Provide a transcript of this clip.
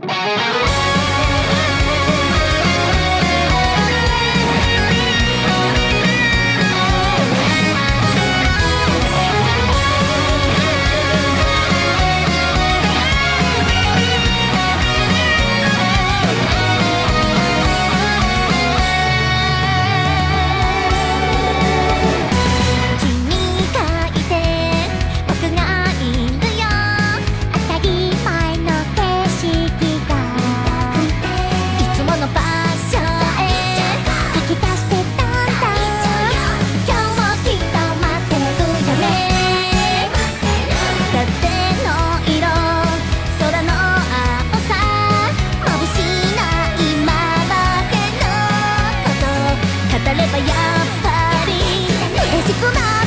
Bye. っぱり嬉しくなる